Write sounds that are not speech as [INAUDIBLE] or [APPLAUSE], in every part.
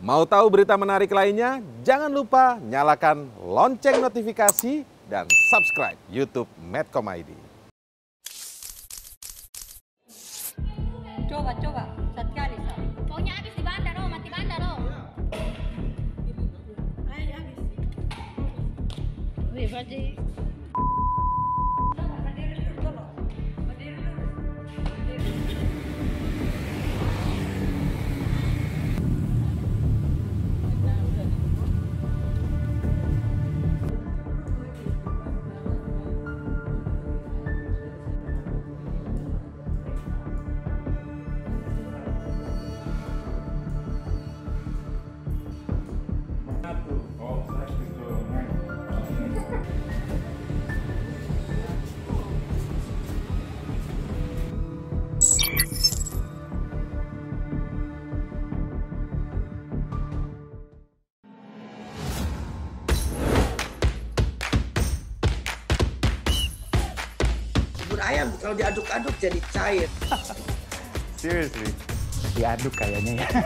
Mau tahu berita menarik lainnya? Jangan lupa nyalakan lonceng notifikasi dan subscribe YouTube Medcom ID. Coba, coba. Satu kali. Pokoknya habis di bandar, oh, mati bandar, oh. Wih, berarti ayam kalau diaduk-aduk jadi cair. [LAUGHS] Seriously. Diaduk kayaknya ya. [LAUGHS]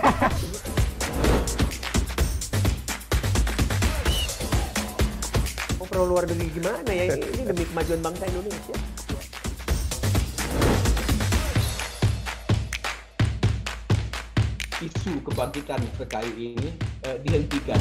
Oh, pro luar negeri gimana ya? Ini demi kemajuan bangsa Indonesia. isu kebangkitan PKI ini eh, dihentikan.